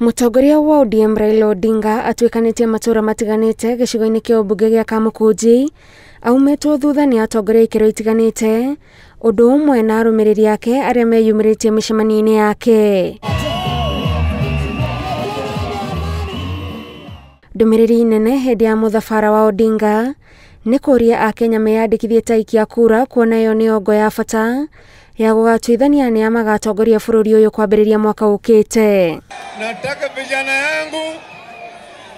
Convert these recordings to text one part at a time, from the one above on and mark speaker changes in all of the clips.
Speaker 1: Mũtongoria wa ODM Raila Odinga atuĩkanĩtie matũũra matiganĩte gĩcigo-inĩ kĩa ũmbunge gĩa Kamukunji aumĩtwo thutha nĩ atongoria ikĩro itiganĩte. Ũndũ ũmwe na arũmĩrĩri ake arĩa meyumĩrĩtie mĩcemanio-inĩ yake. Ndũmĩrĩri nene hĩndĩ ya mũthabara wa Odinga. Nĩ kũũria Akenya meyandĩkithie ta aikia kura kuona ĩyo nĩyo ngo ya bata. Ya gugatuithania ni a magatongoria bururi uyu kwambiriria mwaka ukite
Speaker 2: Nataka vijana yangu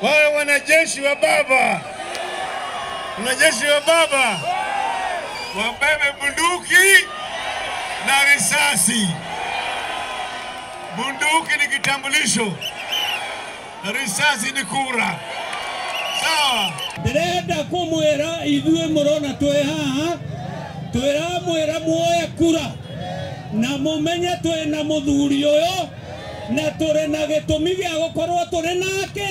Speaker 2: wawe wanajeshi wa baba, wanajeshi wa baba wabebe bunduki na risasi. Bunduki ni kitambulisho na risasi ni kura. Sawa?
Speaker 3: ndirenda kumwira ithuĩ mũrona twĩ haha twĩramwĩra muoye kura na mumenye twĩ na muthuri uyu na turi na gitumi gia gukorwo turi nake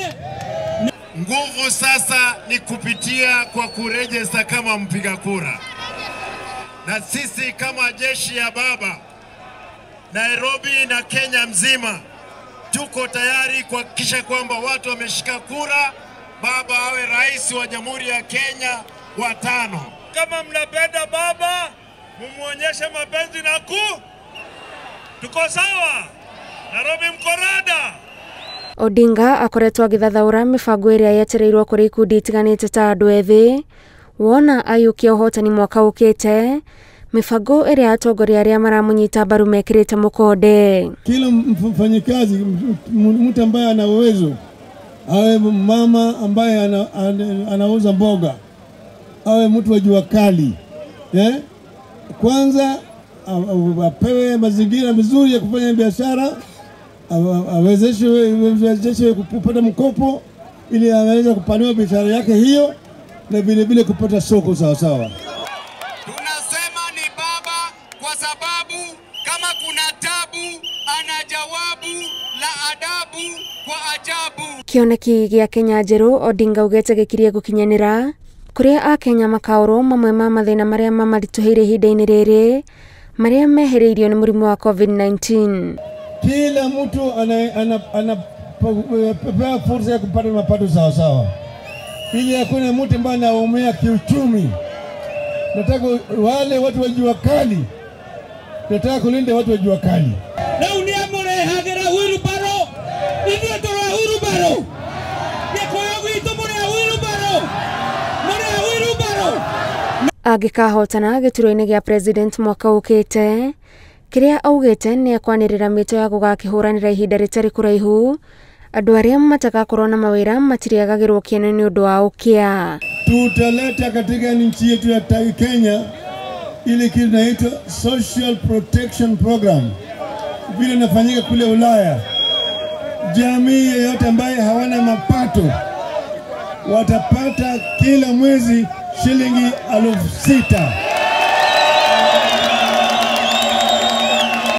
Speaker 2: Nguvu sasa ni kupitia kwa kurejesta kama mpiga kura, na sisi kama jeshi ya baba Nairobi na Kenya mzima tuko tayari kuhakikisha kwamba watu wameshika kura, baba awe rais wa Jamhuri ya Kenya wa tano. Kama mnapenda baba, mumuonyeshe mapenzi na ku, tuko sawa? Nairobi mkorada
Speaker 1: Odinga akoretwo agithathaura mibango iria yetereirwo kuri ikundi itiganite ta andu ethi wona ayukia uhotani mwaka ukite mibango iria atongoria aria maramunyita mbaru mekirite mukonde
Speaker 4: kila mfanyikazi mtu ambaye ana uwezo awe mama ambaye ana, ana, anauza mboga awe mtu wa jua kali eh? Kwanza apewe mazingira mazuri ya kufanya biashara, awezeshe awezeshwe kupata mkopo ili aweze kupanua biashara yake hiyo na vile vile kupata soko sawasawa.
Speaker 2: Tunasema ni baba kwa sababu kama kuna tabu ana jawabu la adabu kwa ajabu.
Speaker 1: kioneki gia Kenya njeru Odinga ugete gikirie gukinyanira kuria akenya makaoro mamwe ma mathina maria mamarituheire ihinda-ini riri maria mehereirio ni murimu wa covid-19
Speaker 4: kila mtu anapewa ana, ana, ana, fursa ya kupata mapato sawasawa, ili hakuna mtu ambaye anaumia kiuchumi. Nataka wale watu wa jua kali, nataka kulinda watu wa jua kali.
Speaker 1: Angikahotana gĩturwa-inĩ gĩa president mwaka ũkĩte kĩrĩa augĩte ni ekwanirira mito ya gũgakĩhũranĩra ihinda rĩtarĩ kũraihu. Andũ arĩa matagakorwo na mawira matiriagagĩrwo kĩene ni ũndũ wa ũkĩa.
Speaker 4: Tutaleta katika nchi yetu ya Kenya ili kitu inaitwa Social Protection Program, vile inafanyika kule Ulaya. Jamii yeyote ambaye hawana mapato watapata kila mwezi shilingi elfu sita.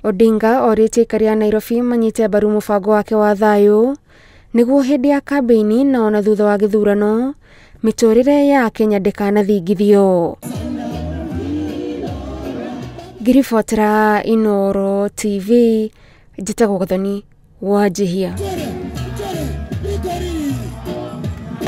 Speaker 1: odinga orĩtie aikari a nairobi manyite mbaru mũbango wake wa thayũ niguo hĩndĩ ya kambĩini na ona thutha wa gĩthurano miturire ya kenya ndĩkanathingithio. ngiribotera inoro tv njĩtagwo gathoni wanjihia